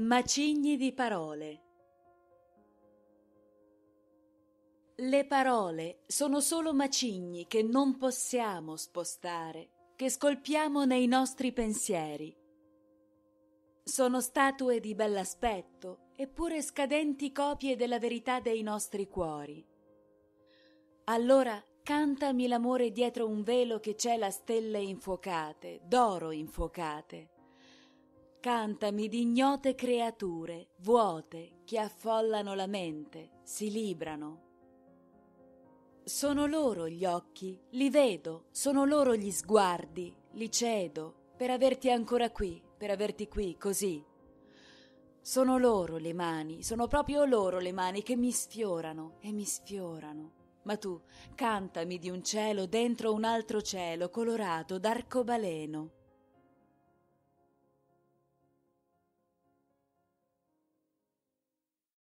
Macigni di parole Le parole sono solo macigni che non possiamo spostare, che scolpiamo nei nostri pensieri. Sono statue di bell'aspetto, eppure scadenti copie della verità dei nostri cuori. Allora cantami l'amore dietro un velo che cela stelle infuocate, d'oro infuocate. Cantami di ignote creature, vuote, che affollano la mente, si librano. Sono loro gli occhi, li vedo, sono loro gli sguardi, li cedo, per averti ancora qui, per averti qui così. Sono loro le mani, sono proprio loro le mani che mi sfiorano e mi sfiorano. Ma tu cantami di un cielo dentro un altro cielo colorato d'arcobaleno.